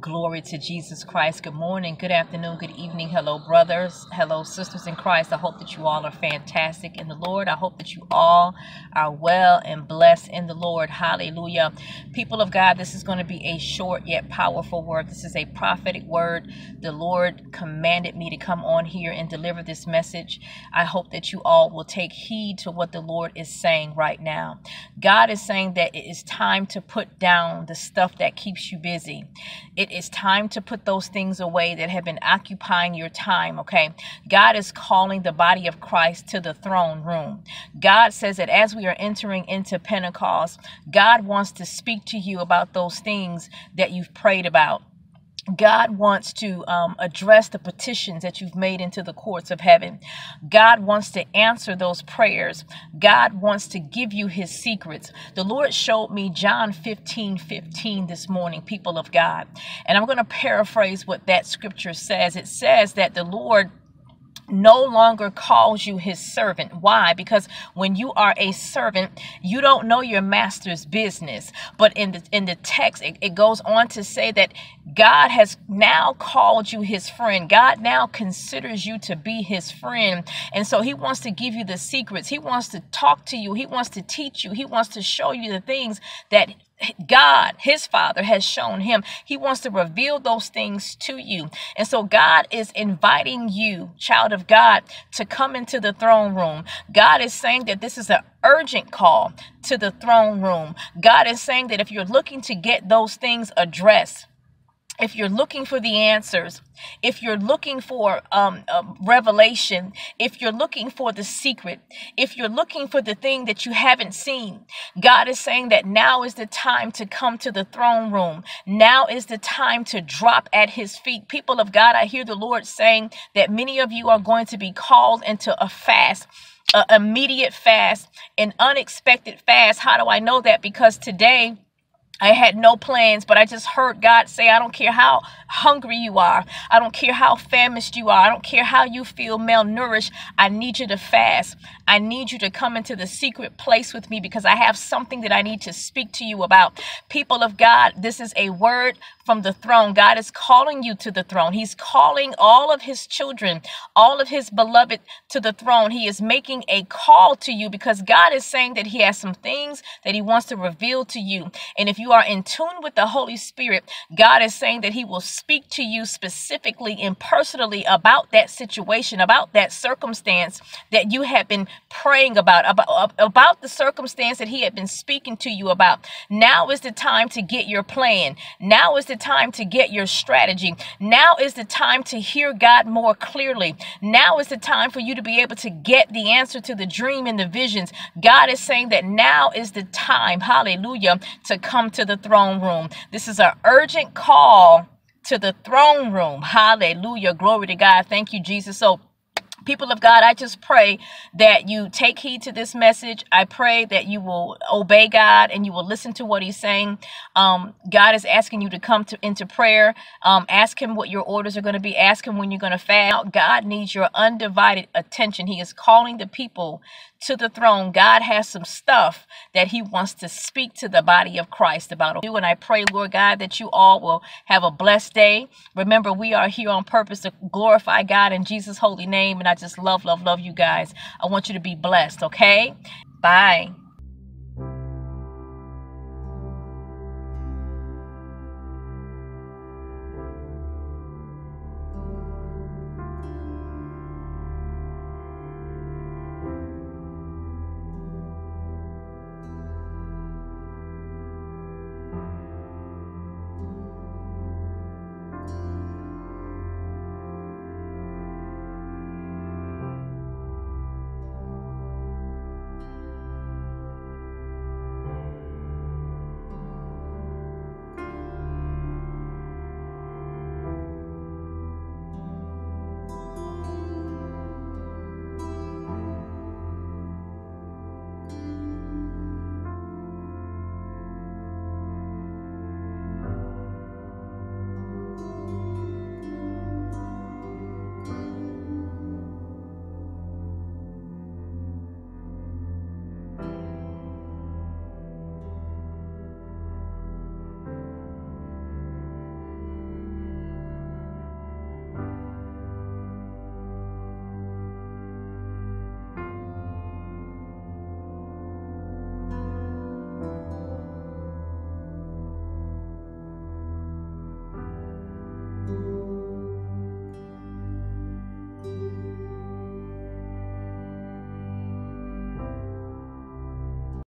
Glory to Jesus Christ. Good morning, good afternoon, good evening. Hello, brothers. Hello, sisters in Christ. I hope that you all are fantastic in the Lord. I hope that you all are well and blessed in the Lord. Hallelujah. People of God, this is going to be a short yet powerful word. This is a prophetic word. The Lord commanded me to come on here and deliver this message. I hope that you all will take heed to what the Lord is saying right now. God is saying that it is time to put down the stuff that keeps you busy. It is time to put those things away that have been occupying your time, okay? God is calling the body of Christ to the throne room. God says that as we are entering into Pentecost, God wants to speak to you about those things that you've prayed about. God wants to um, address the petitions that you've made into the courts of heaven. God wants to answer those prayers. God wants to give you his secrets. The Lord showed me John 15 15 this morning, people of God. And I'm going to paraphrase what that scripture says. It says that the Lord no longer calls you his servant. Why? Because when you are a servant, you don't know your master's business. But in the in the text, it, it goes on to say that God has now called you his friend. God now considers you to be his friend. And so he wants to give you the secrets. He wants to talk to you. He wants to teach you. He wants to show you the things that God, his father, has shown him. He wants to reveal those things to you. And so God is inviting you, child of God, to come into the throne room. God is saying that this is an urgent call to the throne room. God is saying that if you're looking to get those things addressed, if you're looking for the answers, if you're looking for um, revelation, if you're looking for the secret, if you're looking for the thing that you haven't seen, God is saying that now is the time to come to the throne room. Now is the time to drop at his feet. People of God, I hear the Lord saying that many of you are going to be called into a fast an immediate fast, an unexpected fast. How do I know that? Because today I had no plans, but I just heard God say, I don't care how hungry you are. I don't care how famished you are. I don't care how you feel malnourished. I need you to fast. I need you to come into the secret place with me because I have something that I need to speak to you about. People of God, this is a word from the throne. God is calling you to the throne. He's calling all of his children, all of his beloved to the throne. He is making a call to you because God is saying that he has some things that he wants to reveal to you. And if you are in tune with the Holy Spirit, God is saying that he will speak to you specifically and personally about that situation, about that circumstance that you have been praying about, about, about the circumstance that he had been speaking to you about. Now is the time to get your plan. Now is the time to get your strategy. Now is the time to hear God more clearly. Now is the time for you to be able to get the answer to the dream and the visions. God is saying that now is the time, hallelujah, to come to the throne room. This is an urgent call to the throne room. Hallelujah. Glory to God. Thank you, Jesus. So, people of God, I just pray that you take heed to this message. I pray that you will obey God and you will listen to what He's saying. Um, God is asking you to come to into prayer. Um, ask Him what your orders are going to be. Ask Him when you're going to fast. God needs your undivided attention. He is calling the people to the throne. God has some stuff that He wants to speak to the body of Christ about you. And I pray, Lord God, that you all will have a blessed day. Remember, we are here on purpose to glorify God in Jesus' holy name. And I just love, love, love you guys. I want you to be blessed, okay? Bye.